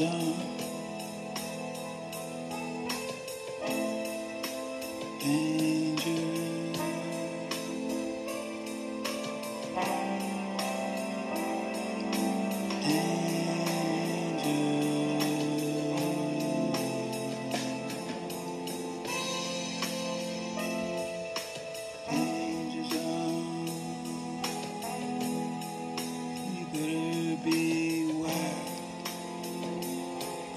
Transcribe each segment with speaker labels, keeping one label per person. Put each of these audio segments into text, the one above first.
Speaker 1: Zone.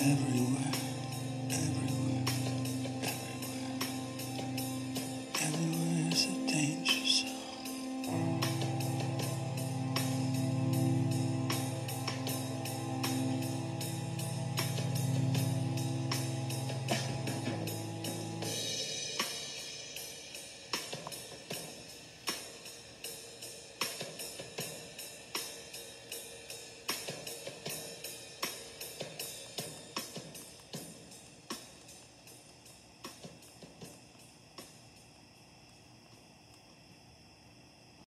Speaker 1: everyone.